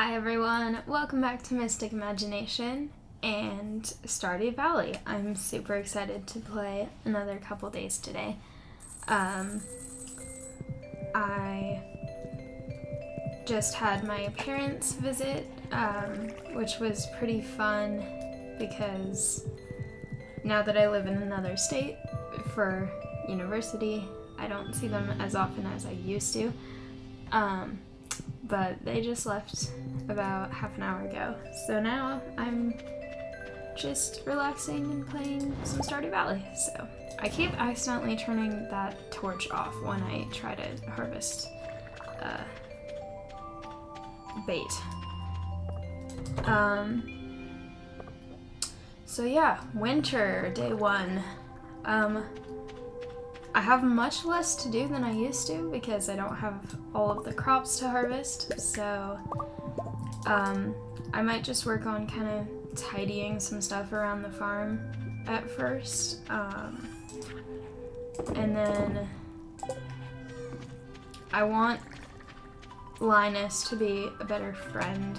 Hi everyone, welcome back to Mystic Imagination and Stardew Valley. I'm super excited to play another couple days today. Um, I just had my parents visit, um, which was pretty fun because now that I live in another state for university, I don't see them as often as I used to. Um, but they just left about half an hour ago. So now I'm just relaxing and playing some Stardew Valley. So I keep accidentally turning that torch off when I try to harvest uh, bait. Um, so yeah, winter, day one. Um, I have much less to do than I used to because I don't have all of the crops to harvest, so um, I might just work on kind of tidying some stuff around the farm at first. Um, and then I want Linus to be a better friend.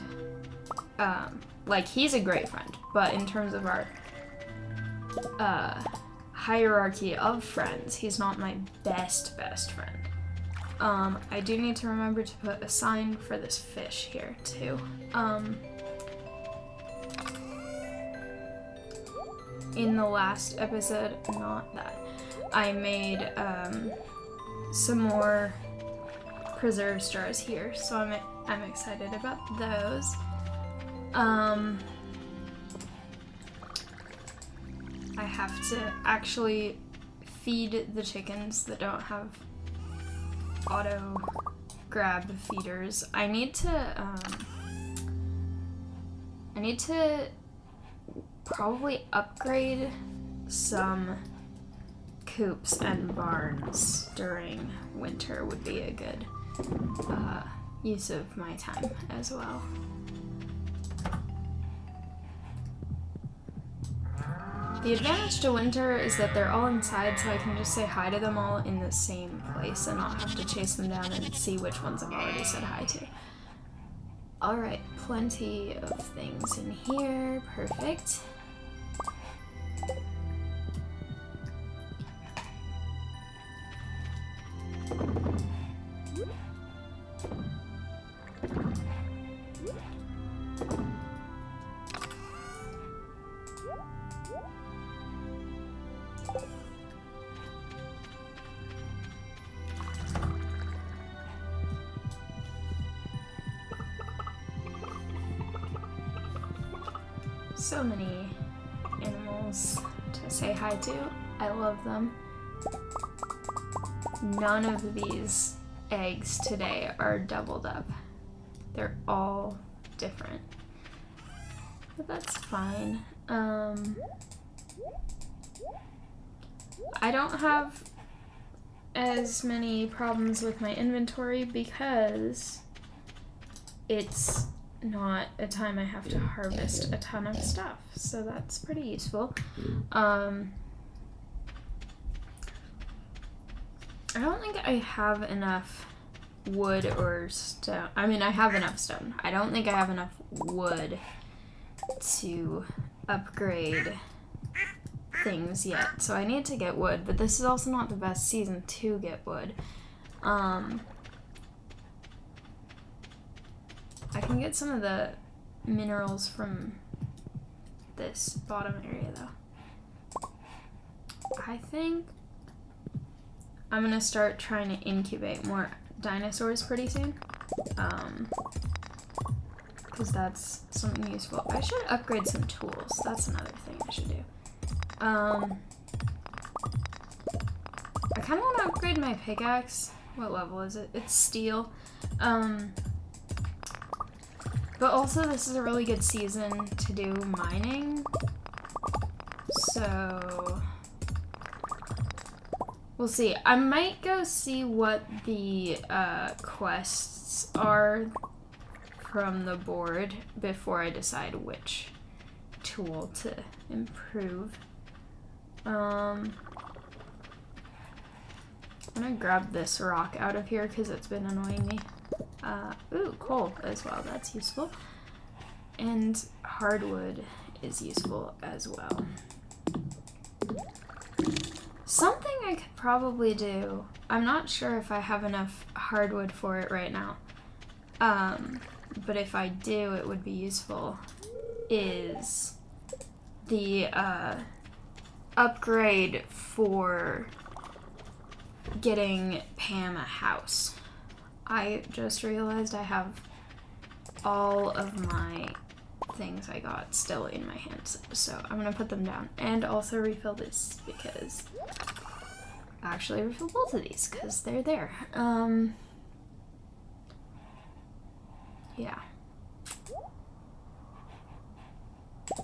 Um, like, he's a great friend, but in terms of our uh, hierarchy of friends, he's not my best, best friend. Um, I do need to remember to put a sign for this fish here, too. Um, in the last episode, not that, I made um, some more preserve jars here, so I'm, I'm excited about those. Um, I have to actually feed the chickens that don't have auto grab feeders. I need to, um, I need to probably upgrade some coops and barns during winter would be a good uh, use of my time as well. The advantage to winter is that they're all inside, so I can just say hi to them all in the same place and not have to chase them down and see which ones I've already said hi to. Alright, plenty of things in here. Perfect. None of these eggs today are doubled up. They're all different. But that's fine. Um, I don't have as many problems with my inventory because it's not a time I have to harvest a ton of stuff. So that's pretty useful. Um, I don't think I have enough wood or stone. I mean, I have enough stone. I don't think I have enough wood to upgrade things yet. So I need to get wood, but this is also not the best season to get wood. Um, I can get some of the minerals from this bottom area though. I think I'm gonna start trying to incubate more dinosaurs pretty soon. Um, because that's something useful. I should upgrade some tools. That's another thing I should do. Um, I kind of want to upgrade my pickaxe. What level is it? It's steel. Um, but also this is a really good season to do mining. So we'll see. I might go see what the uh, quests are from the board before I decide which tool to improve. Um, I'm gonna grab this rock out of here because it's been annoying me. Uh, ooh, coal as well. That's useful. And hardwood is useful as well. Something I could probably do. I'm not sure if I have enough hardwood for it right now. Um, but if I do, it would be useful. Is the uh, upgrade for getting Pam a house. I just realized I have all of my things I got still in my hands, so I'm gonna put them down and also refill this because actually refill both of these because they're there. Um, yeah. Do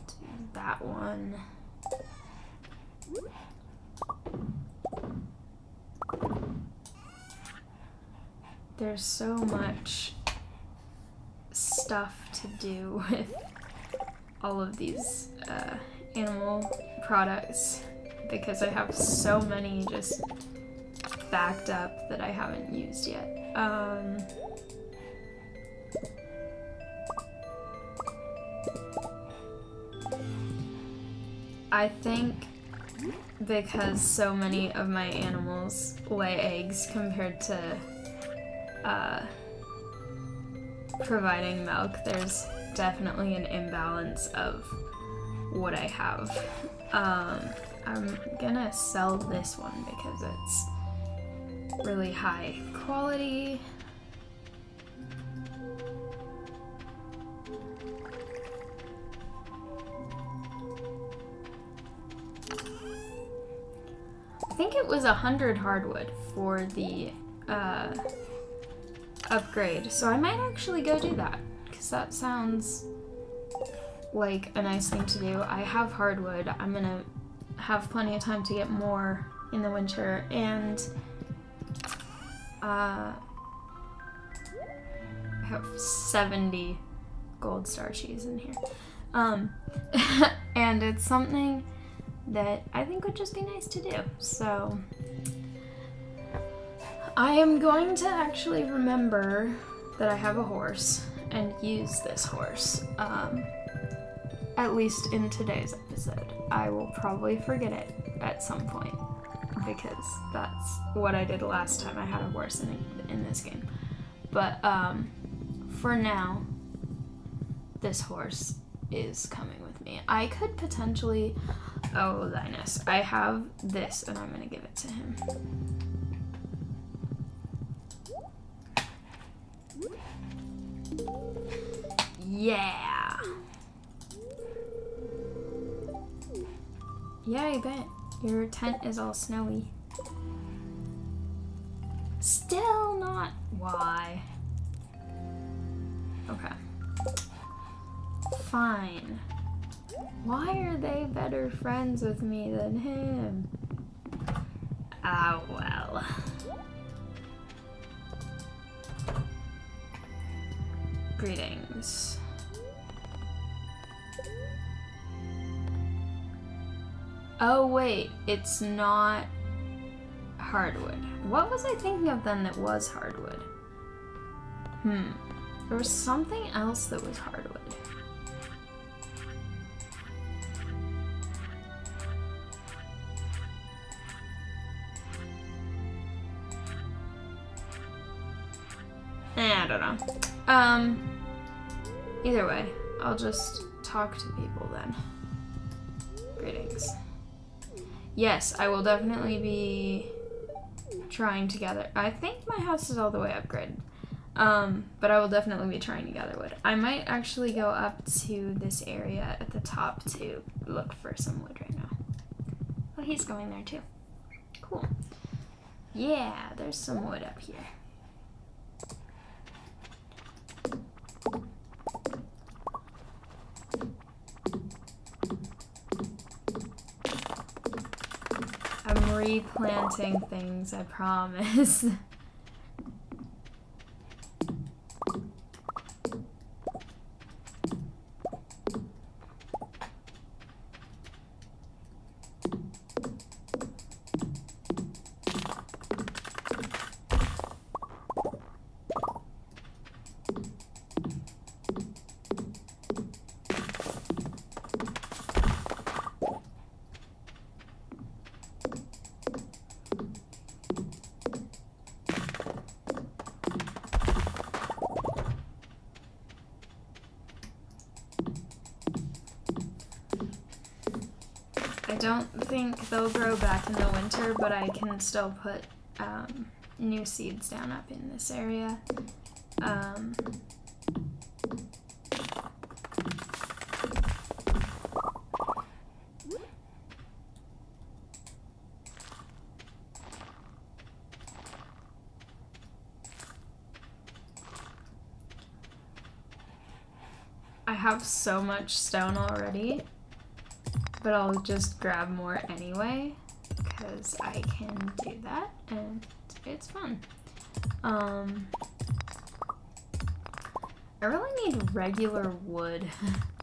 that one. There's so much stuff to do with all of these uh, animal products because I have so many just backed up that I haven't used yet. Um, I think because so many of my animals lay eggs compared to uh, providing milk, there's definitely an imbalance of what I have. Um, I'm gonna sell this one because it's really high quality. I think it was a hundred hardwood for the uh, upgrade, so I might actually go do that because that sounds like a nice thing to do. I have hardwood. I'm gonna have plenty of time to get more in the winter, and uh, I have 70 gold star cheese in here. Um, and it's something that I think would just be nice to do. So I am going to actually remember that I have a horse and use this horse. Um, at least in today's episode. I will probably forget it at some point because that's what I did last time I had a horse in, in this game. But um, for now, this horse is coming with me. I could potentially, oh Linus, I have this and I'm gonna give it to him. Yeah. Yeah, I bet. Your tent is all snowy. Still not. Why? Okay. Fine. Why are they better friends with me than him? Ah, well. Greetings. Oh wait, it's not hardwood. What was I thinking of then that was hardwood? Hmm. There was something else that was hardwood. Eh, I don't know. Um, either way, I'll just talk to people then. Yes, I will definitely be trying to gather. I think my house is all the way upgraded. Um, but I will definitely be trying to gather wood. I might actually go up to this area at the top to look for some wood right now. Oh, he's going there too. Cool. Yeah, there's some wood up here. I'm replanting things, I promise. don't think they'll grow back in the winter, but I can still put um, new seeds down up in this area. Um, I have so much stone already, but I'll just grab more anyway because I can do that and it's fun. Um, I really need regular wood.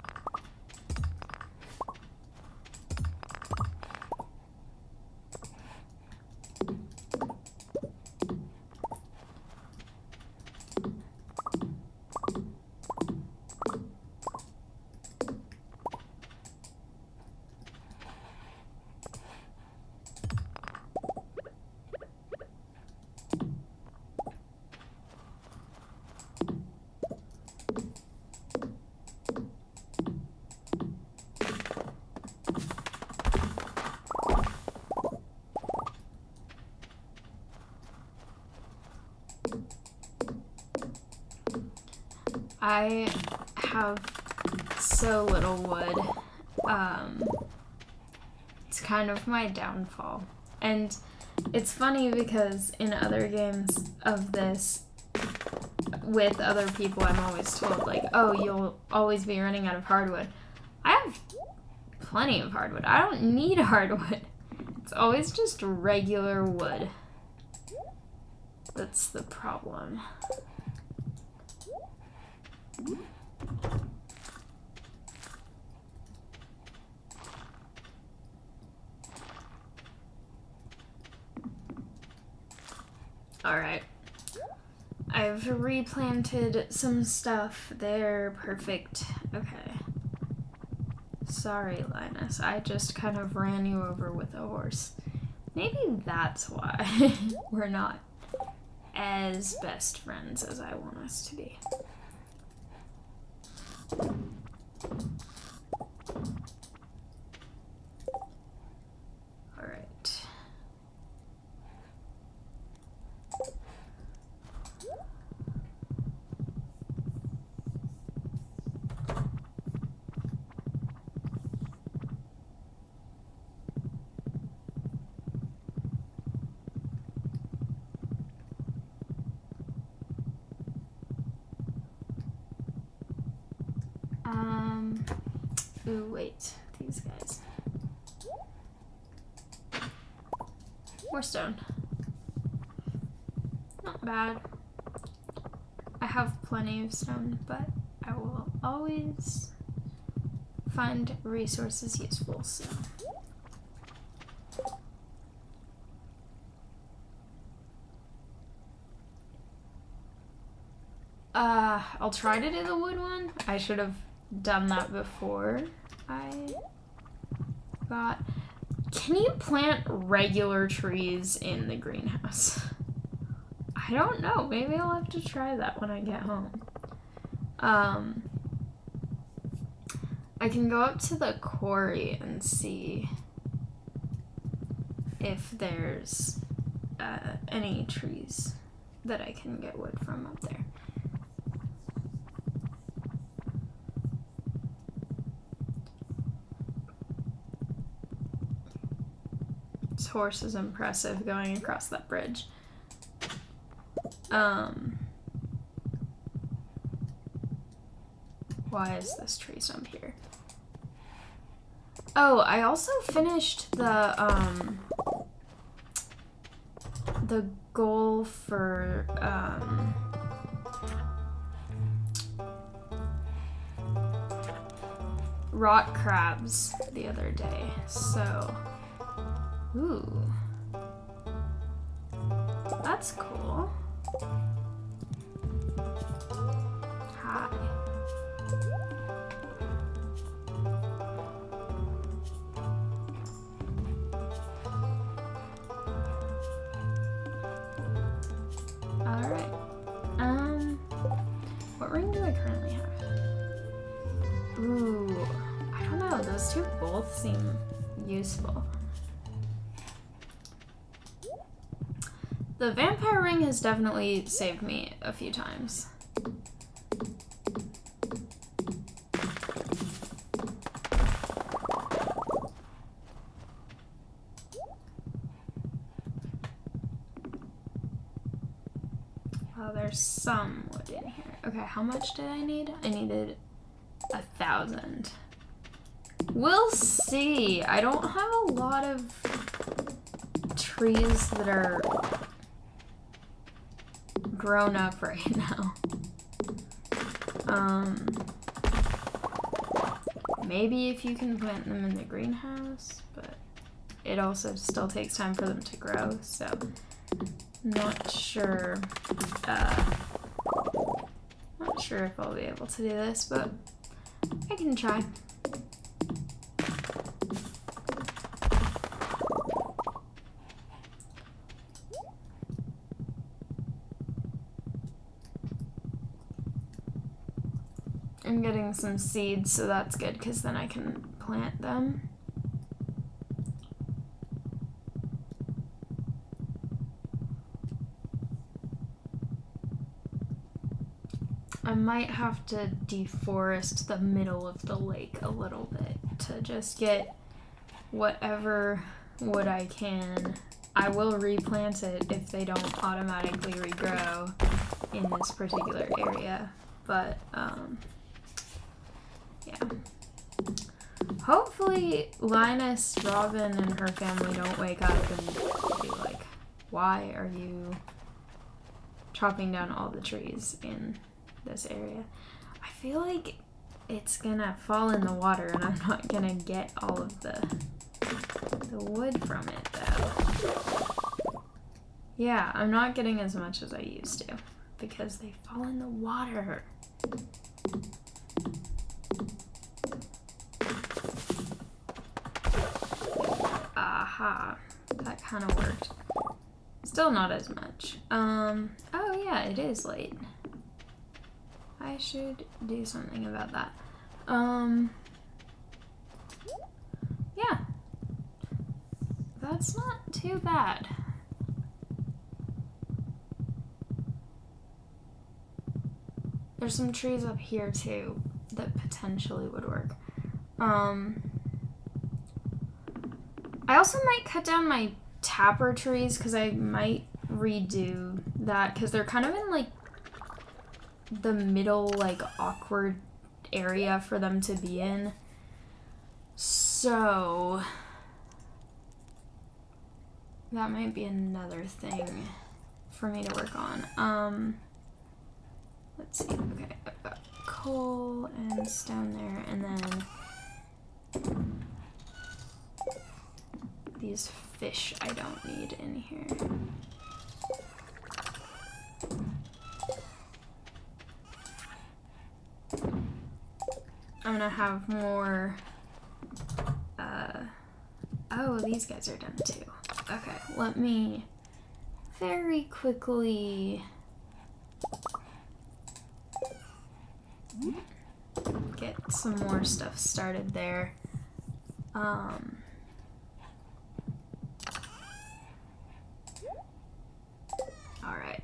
I have so little wood. Um, it's kind of my downfall. And it's funny because in other games of this, with other people, I'm always told, like, oh, you'll always be running out of hardwood. I have plenty of hardwood. I don't need hardwood. It's always just regular wood. That's the problem. Alright. I've replanted some stuff. They're perfect. Okay. Sorry, Linus. I just kind of ran you over with a horse. Maybe that's why we're not as best friends as I want us to be. Ooh, wait. These guys. More stone. Not bad. I have plenty of stone, but I will always find resources useful, so... Uh, I'll try to do the wood one. I should have done that before I Can you plant regular trees in the greenhouse? I don't know. Maybe I'll have to try that when I get home. Um, I can go up to the quarry and see if there's uh, any trees that I can get wood from up there. Horse is impressive going across that bridge. Um, why is this tree stump here? Oh, I also finished the, um, the goal for, um, rock crabs the other day, so... Ooh. That's cool. Hi. Alright. Um, what ring do I currently have? Ooh, I don't know. Those two both seem useful. The vampire ring has definitely saved me a few times. Oh, there's some wood in here. Okay, how much did I need? I needed a thousand. We'll see. I don't have a lot of trees that are grown up right now. Um, maybe if you can plant them in the greenhouse, but it also still takes time for them to grow, so not sure. Uh, not sure if I'll be able to do this, but I can try. I'm getting some seeds, so that's good because then I can plant them. I might have to deforest the middle of the lake a little bit to just get whatever wood I can. I will replant it if they don't automatically regrow in this particular area, but um, Hopefully Linus, Robin, and her family don't wake up and be like, why are you chopping down all the trees in this area? I feel like it's gonna fall in the water and I'm not gonna get all of the, the wood from it though. Yeah, I'm not getting as much as I used to because they fall in the water. Aha, that kind of worked. Still not as much. Um, oh yeah, it is late. I should do something about that. Um, yeah. That's not too bad. There's some trees up here too that potentially would work. Um, I also might cut down my tapper trees because I might redo that because they're kind of in like the middle, like awkward area for them to be in. So that might be another thing for me to work on. Um, let's see. Okay, I've got coal and stone there, and then these fish I don't need in here. I'm gonna have more, uh, oh, these guys are done too. Okay, let me very quickly get some more stuff started there. Um, Alright.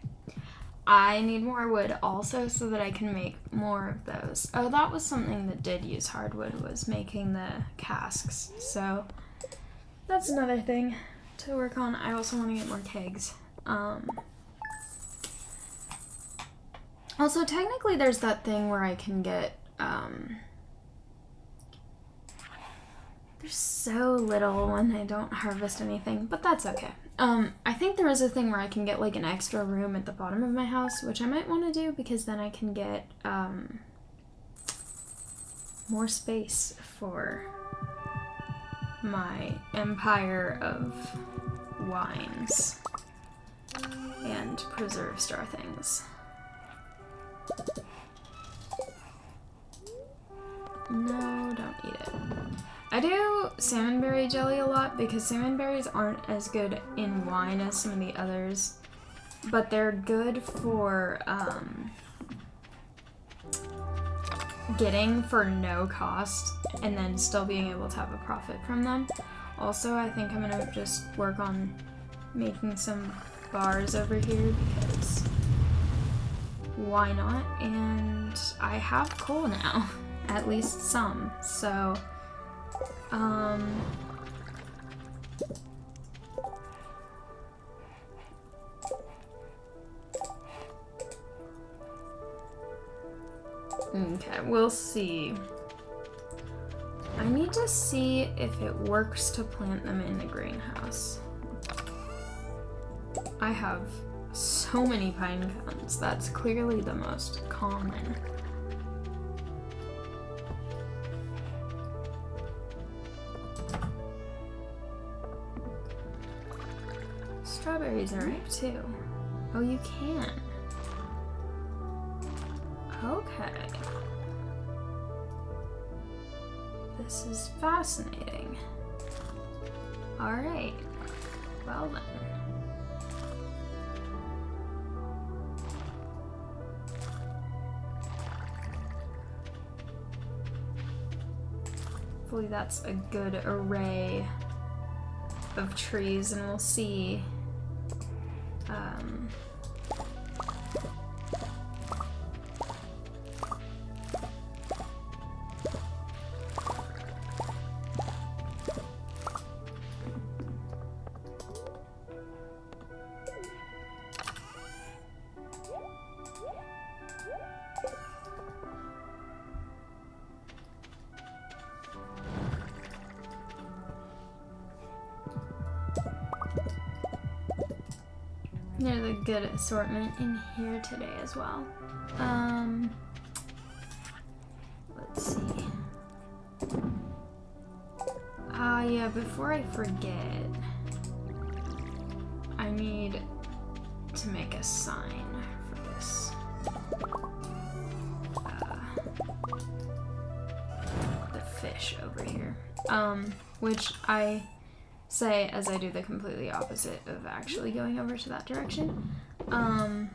I need more wood also so that I can make more of those. Oh, that was something that did use hardwood was making the casks. So that's another thing to work on. I also want to get more kegs. Um, also, technically there's that thing where I can get, um, there's so little when I don't harvest anything, but that's okay. Um, I think there is a thing where I can get like an extra room at the bottom of my house, which I might want to do because then I can get um, more space for my empire of wines and preserves jar things. No, don't eat it. I do salmonberry jelly a lot because salmonberries aren't as good in wine as some of the others, but they're good for um, getting for no cost and then still being able to have a profit from them. Also, I think I'm gonna just work on making some bars over here because why not? And I have coal now, at least some. So, um, Okay, we'll see. I need to see if it works to plant them in the greenhouse. I have so many pine cones. That's clearly the most common. Strawberries are ripe too. Oh, you can. Okay. This is fascinating. Alright. Well then. Hopefully that's a good array of trees and we'll see um, assortment in here today as well. Um, let's see. Ah, uh, yeah, before I forget, I need to make a sign for this. Uh, the fish over here. Um, which I say as I do the completely opposite of actually going over to that direction. Um,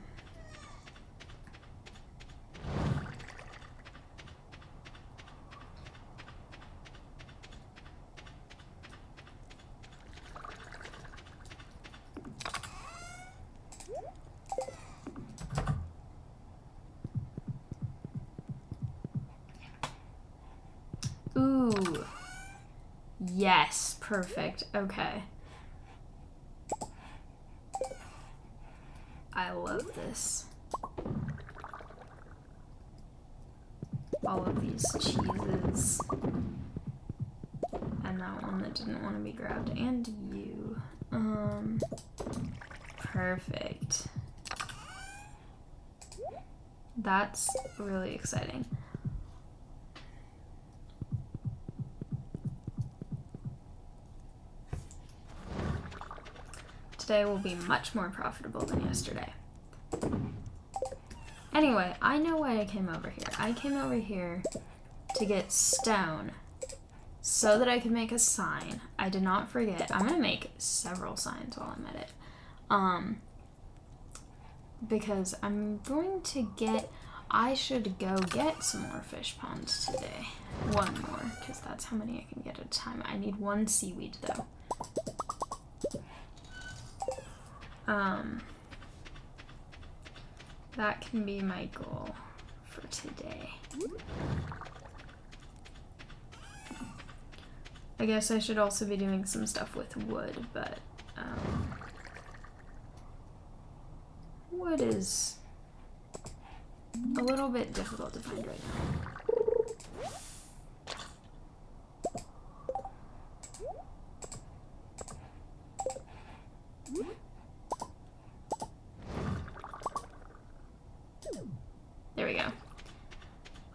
Ooh. Yes, perfect. Okay. I love this. All of these cheeses. And that one that didn't want to be grabbed. And you. Um, perfect. That's really exciting. Today will be much more profitable than yesterday. Anyway, I know why I came over here. I came over here to get stone so that I could make a sign. I did not forget. I'm going to make several signs while I'm at it. Um, because I'm going to get... I should go get some more fish ponds today. One more, because that's how many I can get at a time. I need one seaweed, though. Um, that can be my goal for today. I guess I should also be doing some stuff with wood, but um, wood is a little bit difficult to find right now.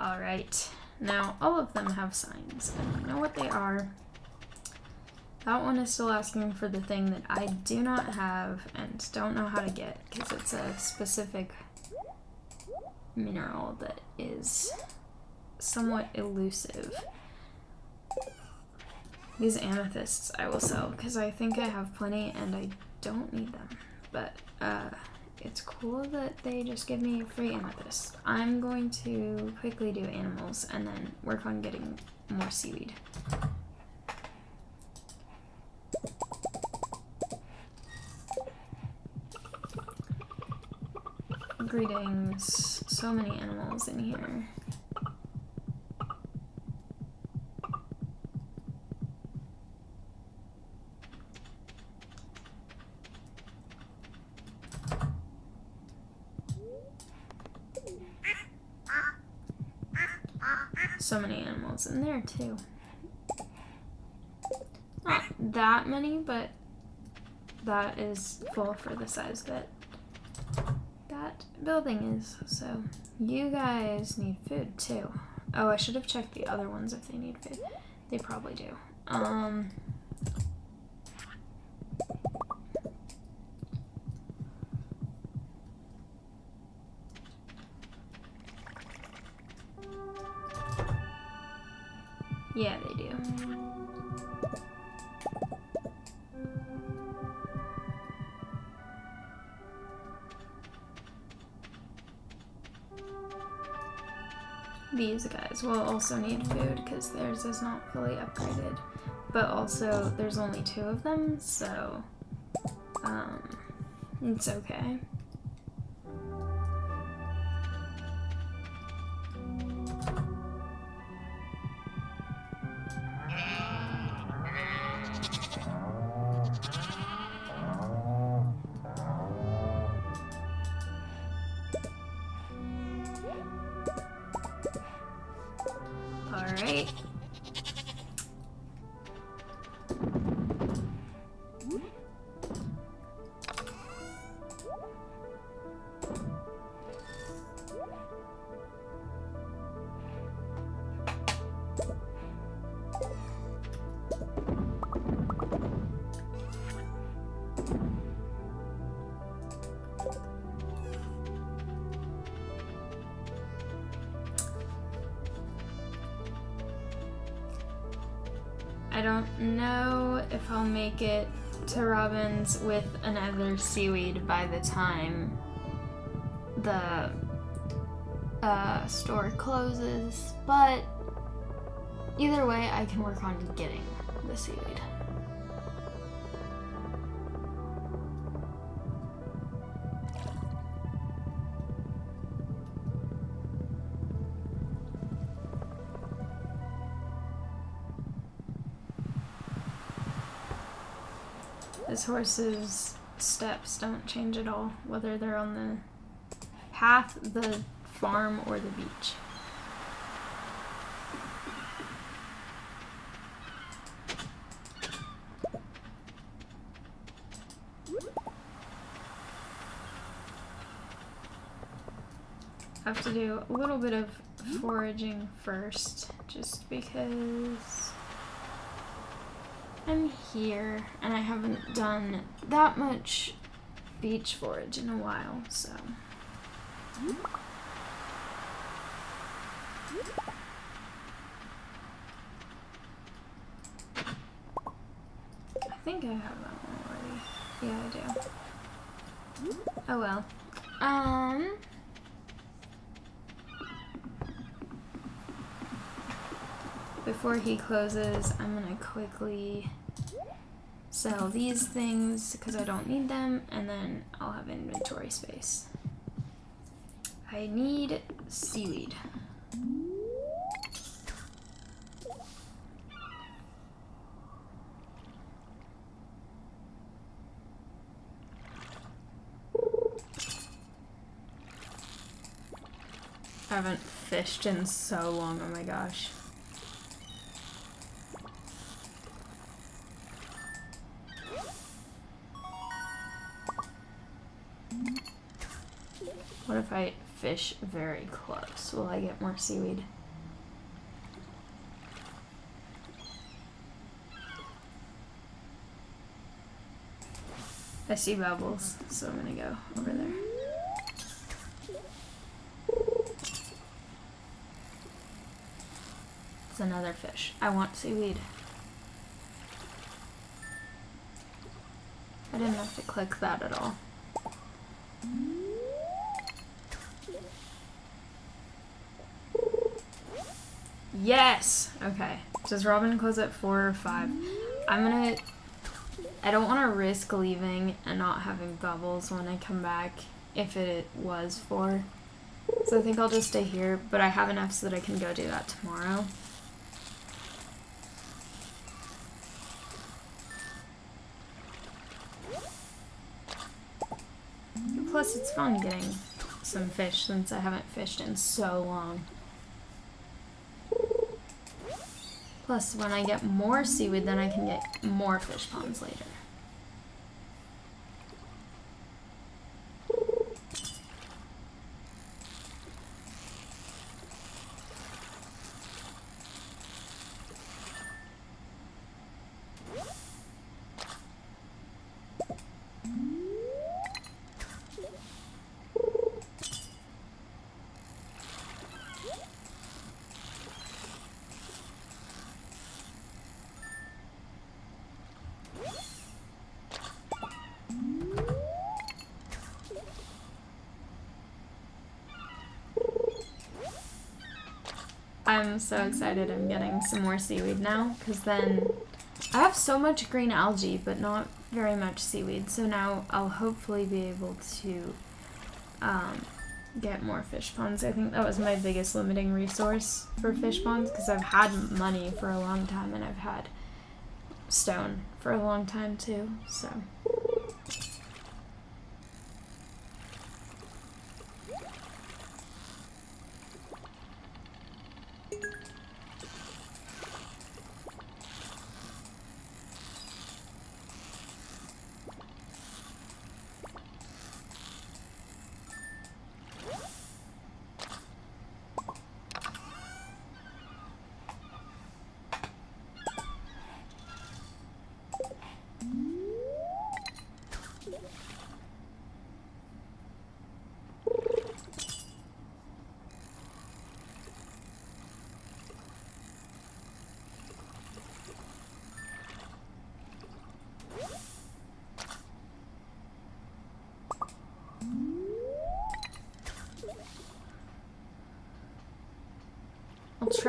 Alright, now all of them have signs, and you know what they are. That one is still asking for the thing that I do not have and don't know how to get, because it's a specific mineral that is somewhat elusive. These amethysts I will sell, because I think I have plenty and I don't need them, but uh, it's cool that they just give me free amethyst. I'm going to quickly do animals and then work on getting more seaweed. Greetings. So many animals in here. In there too. Not that many, but that is full for the size that that building is. So you guys need food too. Oh, I should have checked the other ones if they need food. They probably do. Um, also need food because theirs is not fully upgraded. But also, there's only two of them, so um, it's okay. I don't know if I'll make it to Robin's with another seaweed by the time the uh, store closes, but either way, I can work on getting the seaweed. Horse's steps don't change at all, whether they're on the path, the farm, or the beach. have to do a little bit of foraging first, just because here and I haven't done that much beach forage in a while, so. I think I have that one already. Yeah, I do. Oh well. Um... Before he closes, I'm gonna quickly sell these things because I don't need them, and then I'll have inventory space. I need seaweed. I haven't fished in so long, oh my gosh. Fish very close? Will I get more seaweed? I see bubbles, so I'm gonna go over there. It's another fish. I want seaweed. I didn't have to click that at all. Yes! Okay. Does Robin close at 4 or 5? I'm gonna... I don't want to risk leaving and not having bubbles when I come back if it was four. So I think I'll just stay here, but I have enough so that I can go do that tomorrow. Plus, it's fun getting some fish since I haven't fished in so long. Plus, when I get more seaweed, then I can get more fish ponds later. I'm so excited I'm getting some more seaweed now, because then I have so much green algae, but not very much seaweed, so now I'll hopefully be able to um, get more fish ponds. I think that was my biggest limiting resource for fish ponds, because I've had money for a long time, and I've had stone for a long time too, so...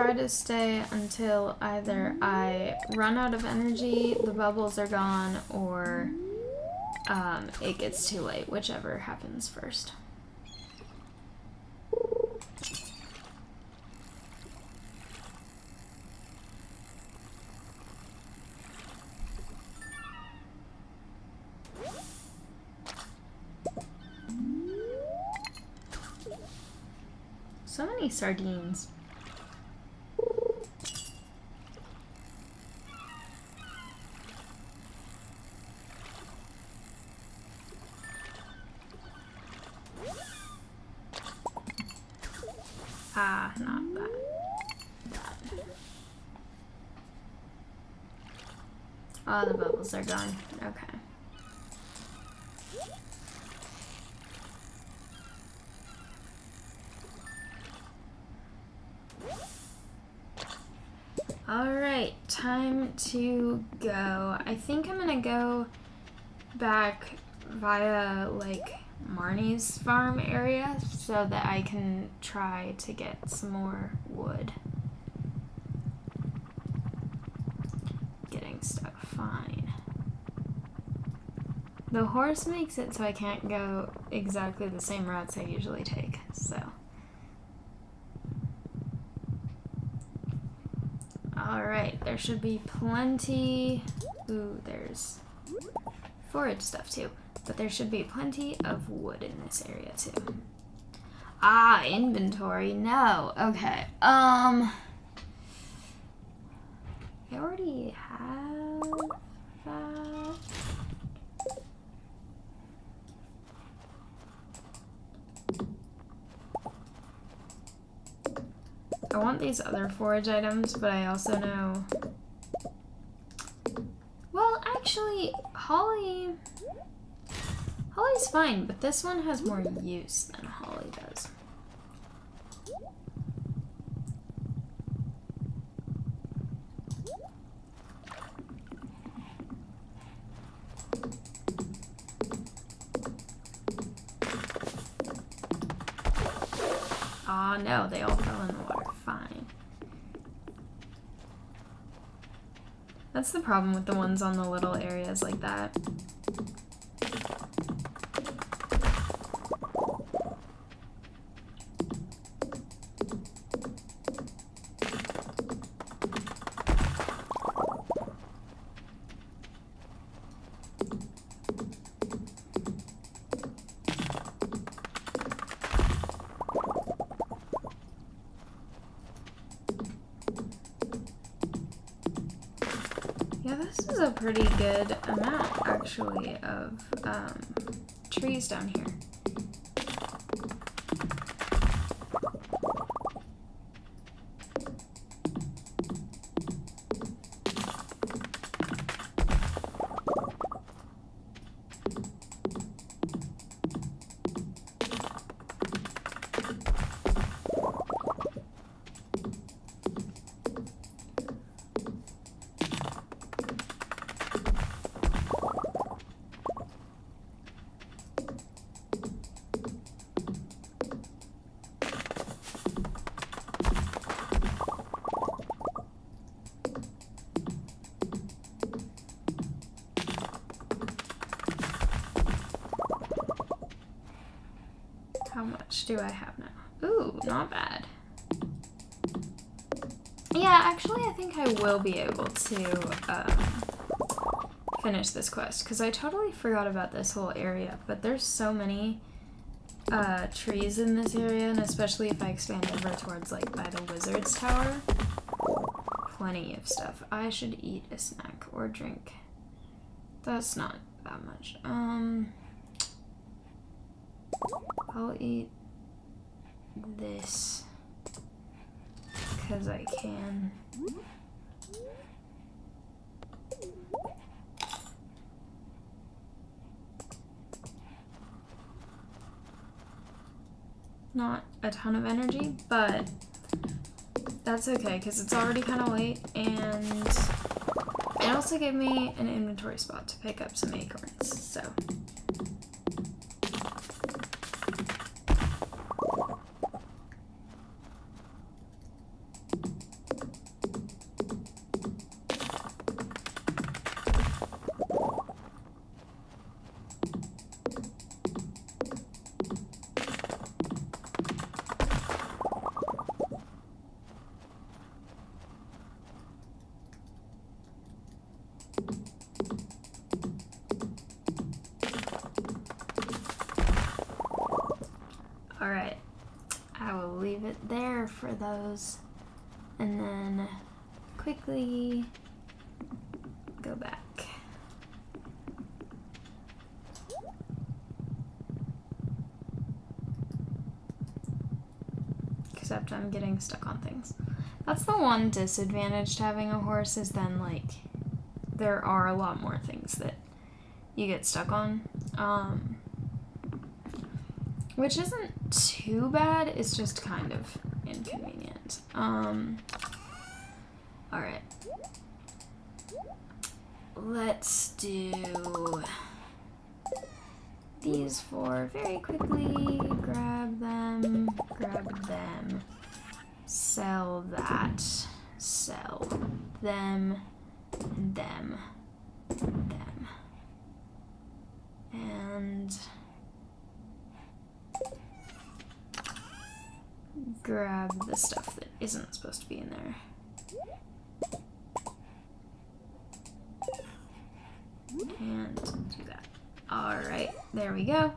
try to stay until either I run out of energy, the bubbles are gone, or um, it gets too late, whichever happens first. So many sardines. Ah, not that. That. Oh, the bubbles are gone. Okay. Alright, time to go. I think I'm gonna go back via, like, Marnie's farm area so that I can try to get some more wood. Getting stuck fine. The horse makes it so I can't go exactly the same routes I usually take, so. Alright, there should be plenty. Ooh, there's forage stuff too. But there should be plenty of wood in this area too. Ah, inventory. No. Okay. Um. I already have that. I want these other forage items, but I also know... Well, actually, Holly... Holly's fine, but this one has more use than That's the problem with the ones on the little areas like that. Down here. Do I have now? Ooh, not bad. Yeah, actually, I think I will be able to um, finish this quest because I totally forgot about this whole area. But there's so many uh, trees in this area, and especially if I expand over towards like by the wizard's tower, plenty of stuff. I should eat a snack or drink. That's not that much. Um. I'll eat this because I can. Not a ton of energy, but that's okay because it's already kind of late and it also gave me an inventory spot to pick up some acorns, so. Getting stuck on things. That's the one disadvantage to having a horse is then like there are a lot more things that you get stuck on. Um, which isn't too bad, it's just kind of inconvenient. Um, grab the stuff that isn't supposed to be in there. And do that. Alright, there we go.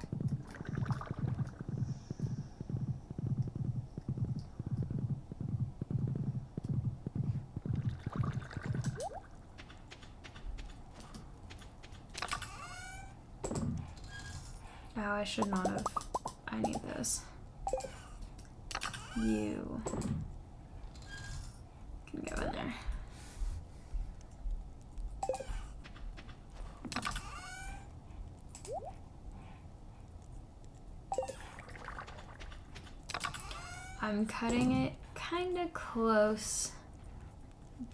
Oh, I should not have. I need those. You can go in there. I'm cutting it kind of close,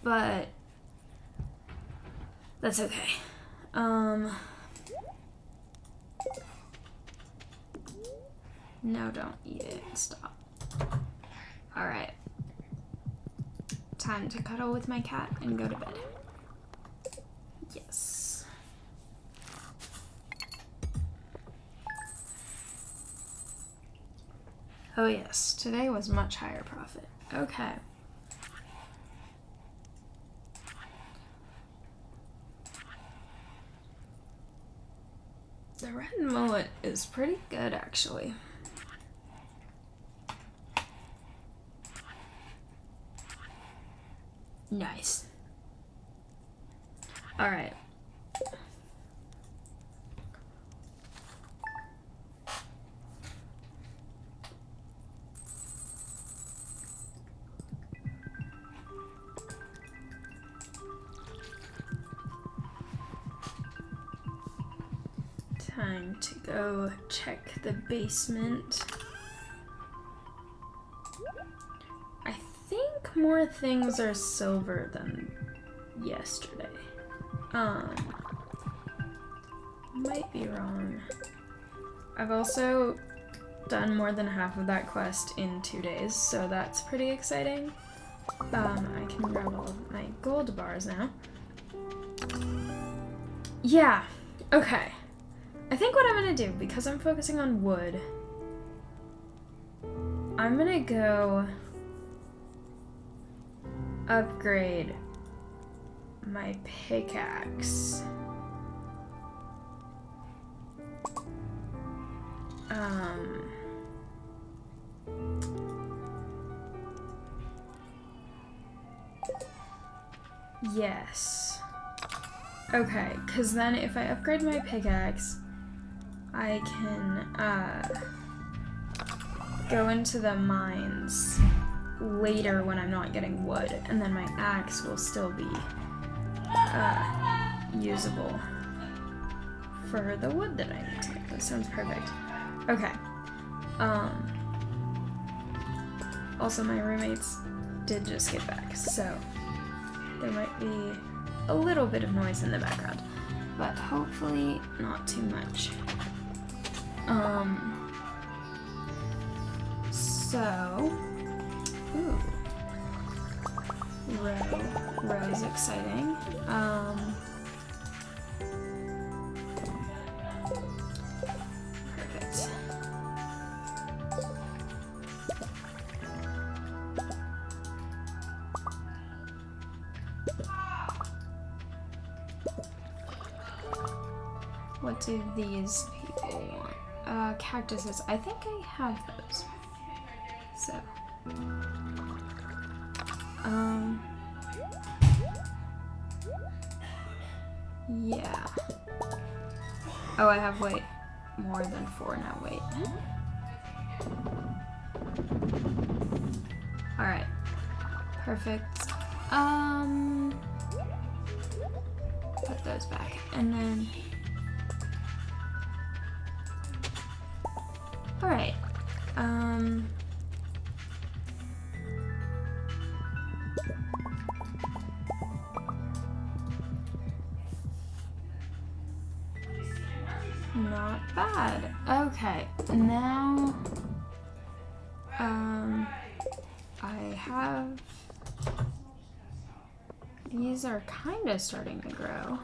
but that's okay. Um, no, don't eat it. Stop. All right. Time to cuddle with my cat and go to bed. Yes. Oh yes, today was much higher profit. Okay. The red mullet is pretty good actually. Nice. Alright. Time to go check the basement. More things are silver than yesterday. Um, might be wrong. I've also done more than half of that quest in two days, so that's pretty exciting. Um, I can grab all of my gold bars now. Yeah, okay. I think what I'm gonna do, because I'm focusing on wood, I'm gonna go upgrade my pickaxe. Um. Yes. Okay, because then if I upgrade my pickaxe, I can uh, go into the mines later when I'm not getting wood, and then my axe will still be uh, usable for the wood that I need to get. That sounds perfect. Okay. Um, also, my roommates did just get back, so there might be a little bit of noise in the background, but hopefully not too much. Um, so, ooh, row, row is exciting. Um, perfect. What do these people want? Uh, cactuses. I think I have those. So. Um. Yeah. Oh, I have, wait, more than four now. Wait. Alright. Perfect. Um. Put those back. And then. Alright. Um. Are kind of starting to grow.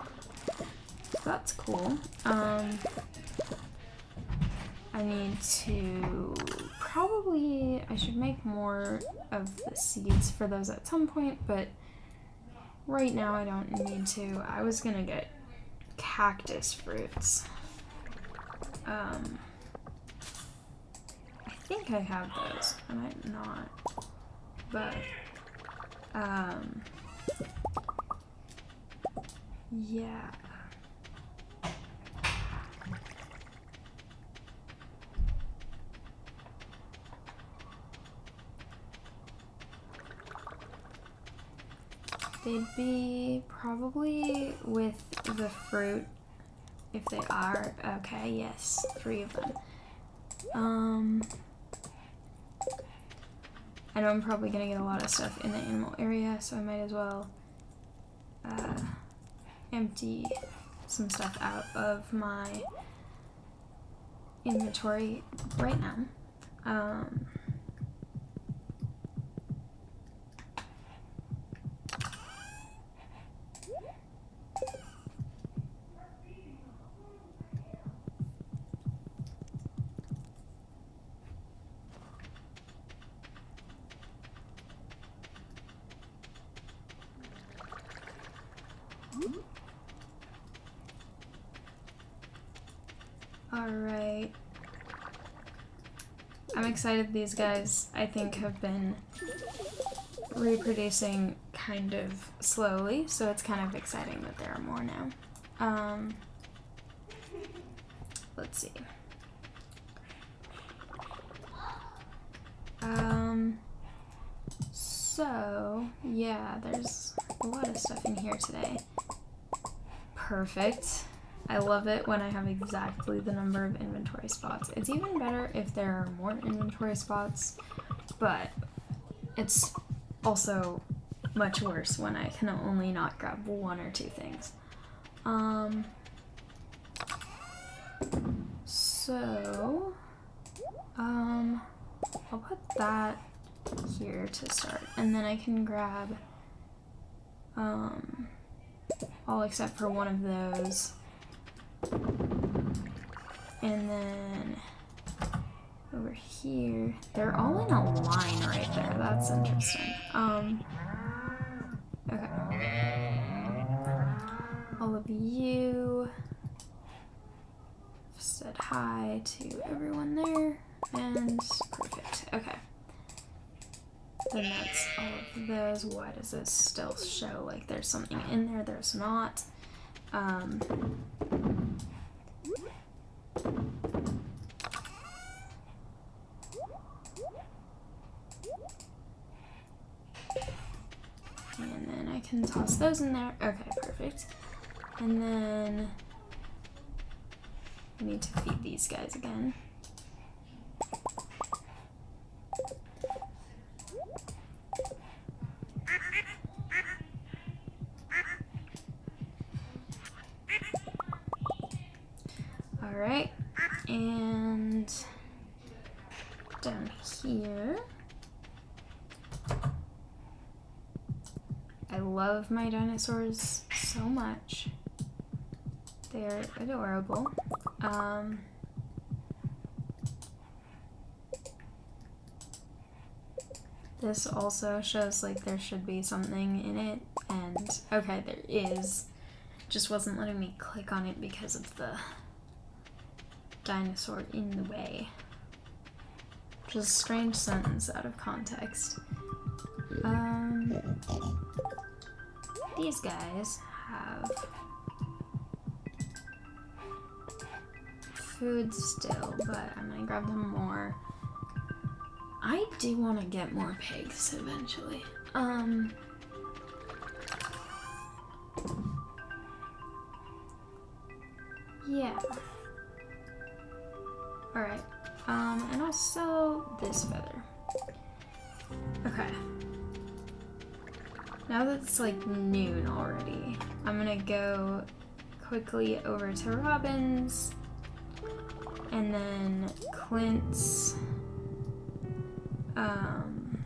So that's cool. Um I need to probably I should make more of the seeds for those at some point, but right now I don't need to. I was gonna get cactus fruits. Um, I think I have those. I might not. But, um, yeah. They'd be probably with the fruit if they are. Okay, yes, three of them. Um, I know I'm probably gonna get a lot of stuff in the animal area, so I might as well uh, empty some stuff out of my inventory right now. Um, Alright. I'm excited these guys, I think, have been reproducing kind of slowly, so it's kind of exciting that there are more now. Um, let's see. Um, so, yeah, there's a lot of stuff in here today. Perfect. I love it when I have exactly the number of inventory spots. It's even better if there are more inventory spots, but it's also much worse when I can only not grab one or two things. Um, so, um, I'll put that here to start, and then I can grab, um, all except for one of those. And then over here, they're all in a line right there. That's interesting. Um, okay. All of you said hi to everyone there, and perfect. Okay. Then that's all of those. Why does this still show like there's something in there? There's not. Um, and then I can toss those in there. Okay, perfect. And then I need to feed these guys again. Love my dinosaurs so much. They're adorable. Um, this also shows like there should be something in it, and okay, there is. Just wasn't letting me click on it because of the dinosaur in the way. Which is a strange sentence out of context. Um, these guys have food still, but I'm gonna grab them more. I do want to get more pigs eventually. Um, yeah. Alright. Um, and also this feather. Okay. Now that it's like noon already, I'm gonna go quickly over to Robin's and then Clint's. Um,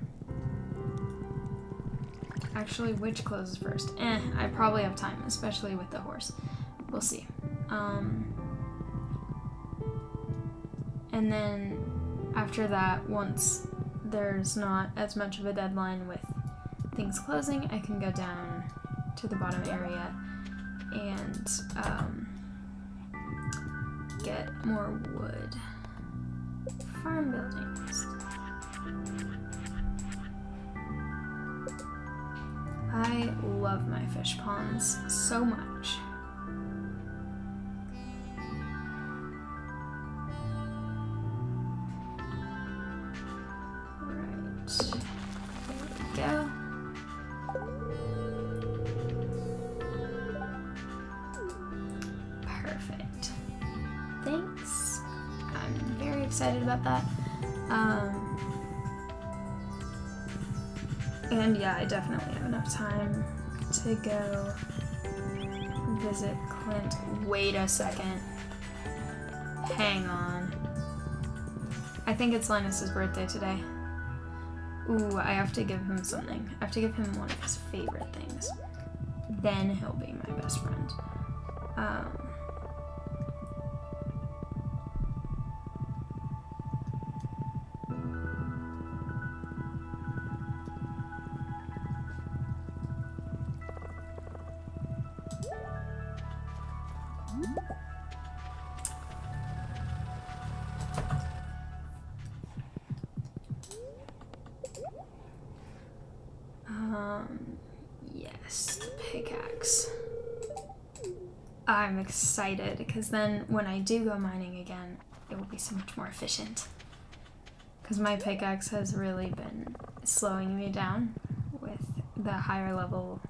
actually, which closes first? Eh, I probably have time, especially with the horse. We'll see. Um, and then after that, once there's not as much of a deadline with things closing, I can go down to the bottom area and um, get more wood. Farm buildings. I love my fish ponds so much. To go visit Clint. Wait a second. Hang on. I think it's Linus's birthday today. Ooh, I have to give him something. I have to give him one of his favorite things. Then he'll be my best friend. Um, excited because then when I do go mining again, it will be so much more efficient. Because my pickaxe has really been slowing me down with the higher level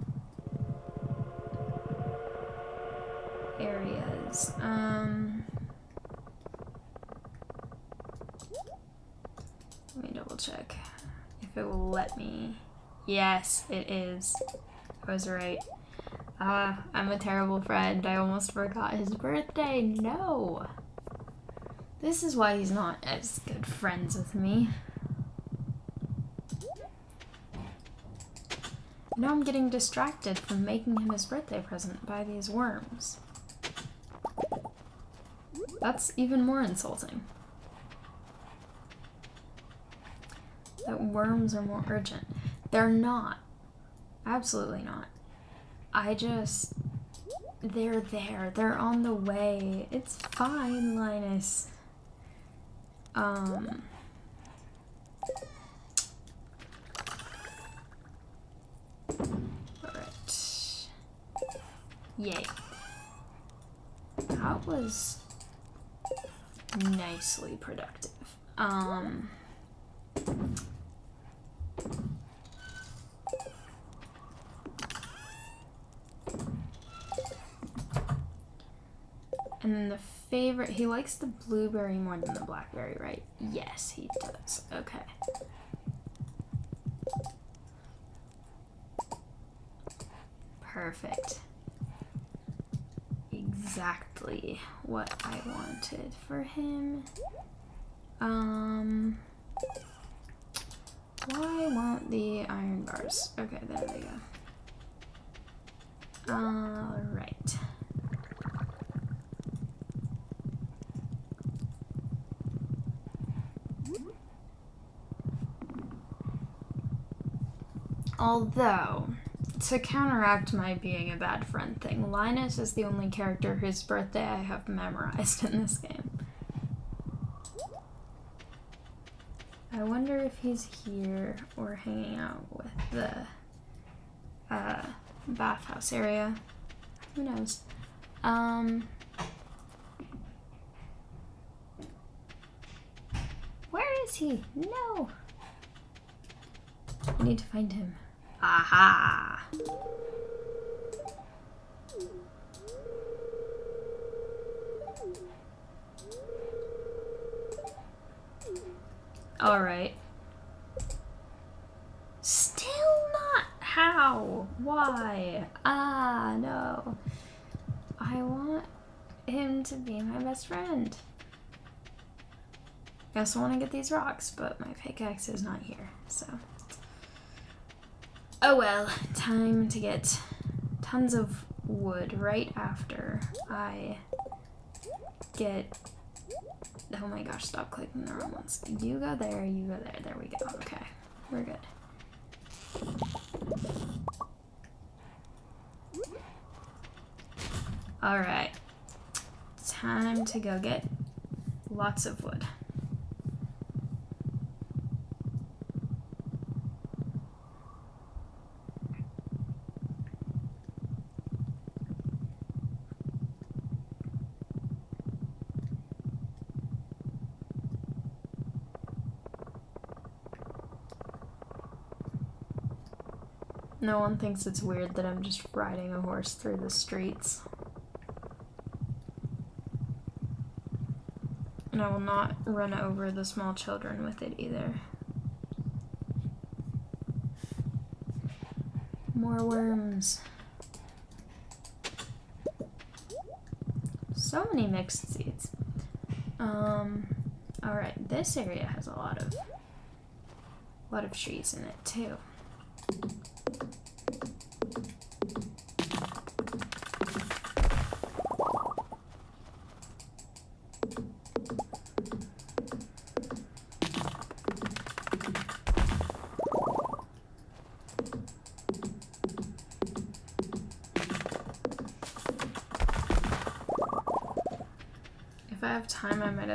areas. Um, let me double check if it will let me. Yes, it is. I was right. Ah, uh, I'm a terrible friend. I almost forgot his birthday. No. This is why he's not as good friends with me. Now I'm getting distracted from making him his birthday present by these worms. That's even more insulting. That worms are more urgent. They're not. Absolutely not. I just. They're there. They're on the way. It's fine, Linus. Um. Alright. Yay. That was nicely productive. Um. And then the favorite, he likes the blueberry more than the blackberry, right? Yes, he does. Okay. Perfect. Exactly what I wanted for him. Um, why won't the iron bars? Okay, there they go. All Although, to counteract my being a bad friend thing, Linus is the only character whose birthday I have memorized in this game. I wonder if he's here or hanging out with the uh, bathhouse area. Who knows? Um, where is he? No! I need to find him. Aha! Alright. Still not. How? Why? Ah, no. I want him to be my best friend. I also want to get these rocks, but my pickaxe is not here, so. Oh well, time to get tons of wood right after I get... Oh my gosh, stop clicking the wrong ones. You go there, you go there. There we go. Okay, we're good. Alright, time to go get lots of wood. No one thinks it's weird that I'm just riding a horse through the streets. And I will not run over the small children with it either. More worms. So many mixed seeds. Um, alright, this area has a lot of, a lot of trees in it too.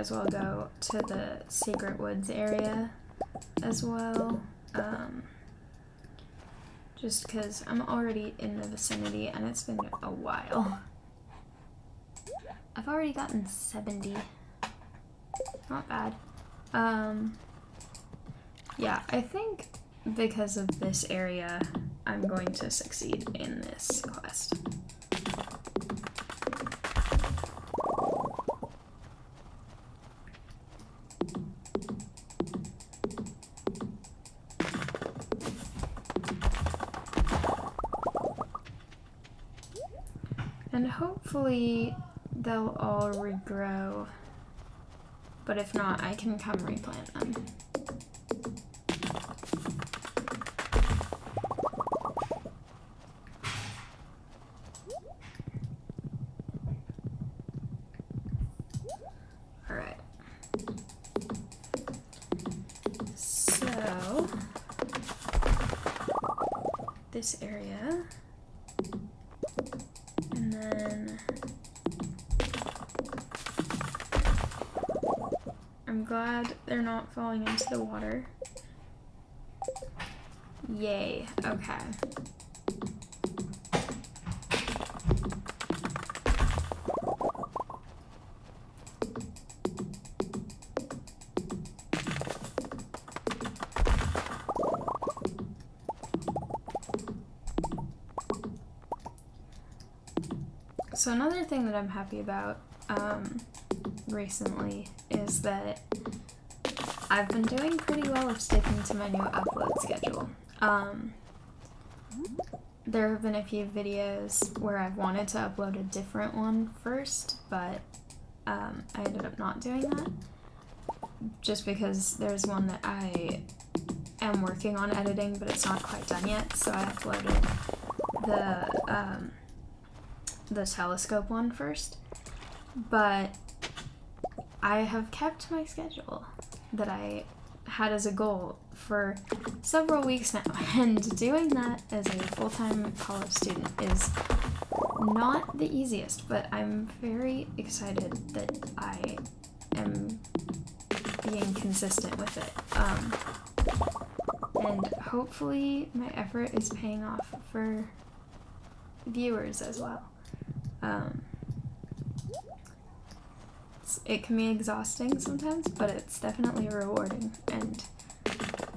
As well go to the Secret Woods area as well. Um, just because I'm already in the vicinity and it's been a while. I've already gotten 70. Not bad. Um, yeah, I think because of this area, I'm going to succeed in this quest. Hopefully they'll all regrow. But if not, I can come replant them. I'm glad they're not falling into the water. Yay, okay. So another thing that I'm happy about um, recently is that I've been doing pretty well of sticking to my new upload schedule. Um, there have been a few videos where I've wanted to upload a different one first, but um, I ended up not doing that just because there's one that I am working on editing, but it's not quite done yet. So I uploaded the um, the telescope one first, but I have kept my schedule that I had as a goal for several weeks now, and doing that as a full time college student is not the easiest, but I'm very excited that I am being consistent with it. Um, and hopefully, my effort is paying off for viewers as well. Um, it can be exhausting sometimes, but it's definitely rewarding, and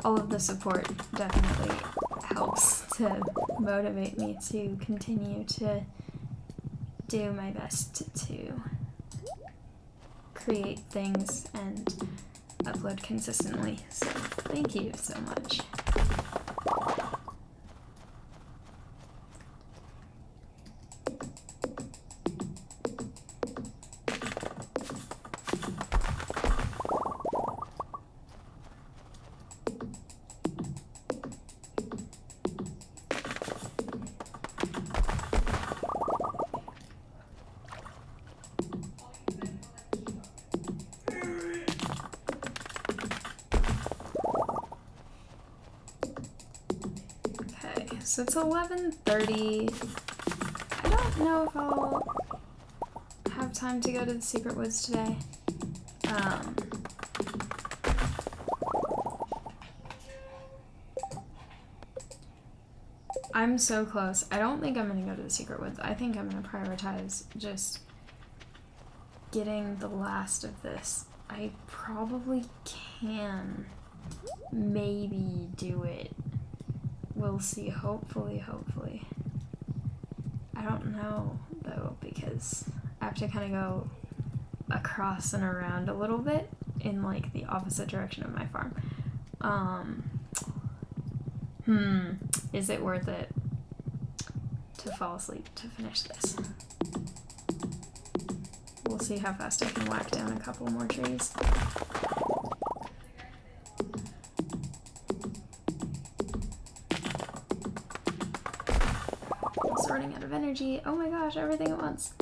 all of the support definitely helps to motivate me to continue to do my best to create things and upload consistently. So, thank you so much. So it's 11.30. I don't know if I'll have time to go to the Secret Woods today. Um, I'm so close. I don't think I'm going to go to the Secret Woods. I think I'm going to prioritize just getting the last of this. I probably can maybe do it see. Hopefully, hopefully. I don't know though because I have to kind of go across and around a little bit in like the opposite direction of my farm. Um, hmm, is it worth it to fall asleep to finish this? We'll see how fast I can whack down a couple more trees. Energy. Oh my gosh, everything at once.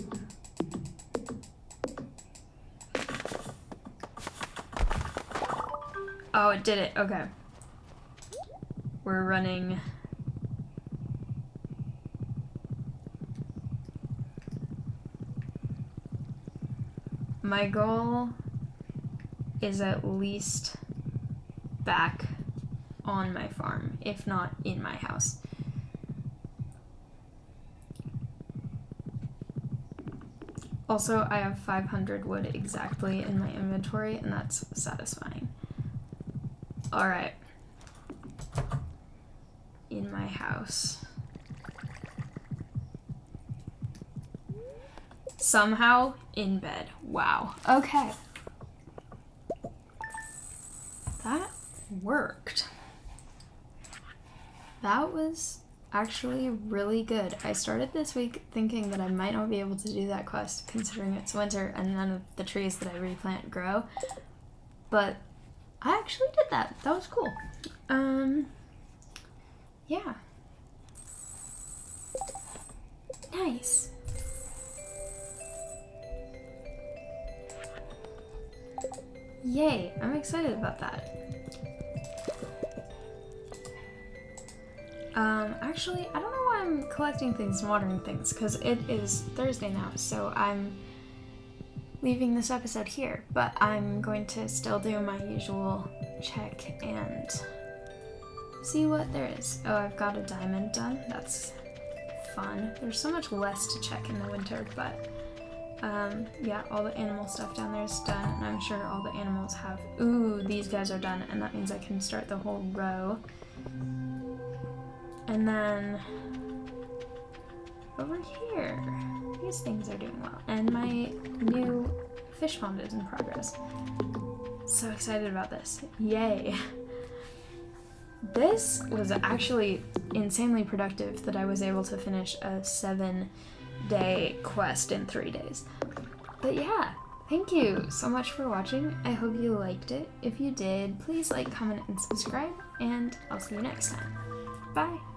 Oh, it did it. Okay. We're running... My goal is at least back on my farm, if not in my house. Also, I have 500 wood exactly in my inventory, and that's satisfying. Alright. In my house. Somehow in bed. Wow. Okay. That worked. That was actually really good. I started this week thinking that I might not be able to do that quest considering it's winter and none of the trees that I replant grow. But I actually did that. That was cool. Um, yeah. Nice. Yay, I'm excited about that. Um, actually, I don't know why I'm collecting things and watering things, because it is Thursday now, so I'm leaving this episode here, but I'm going to still do my usual check and see what there is. Oh, I've got a diamond done. That's fun. There's so much less to check in the winter, but um, yeah, all the animal stuff down there is done, and I'm sure all the animals have. Ooh, these guys are done, and that means I can start the whole row. And then over here, these things are doing well. And my new fish pond is in progress. So excited about this. Yay. This was actually insanely productive that I was able to finish a seven day quest in three days. But yeah, thank you so much for watching. I hope you liked it. If you did, please like, comment, and subscribe, and I'll see you next time. Bye!